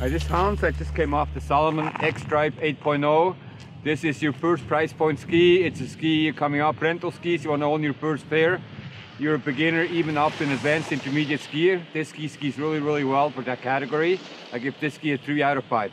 I just Hans. I just came off the Salomon X-Drive 8.0. This is your first price point ski. It's a ski coming up rental skis. You want to own your first pair. You're a beginner, even up to an advanced intermediate skier. This ski skis really, really well for that category. I give this ski a three out of five.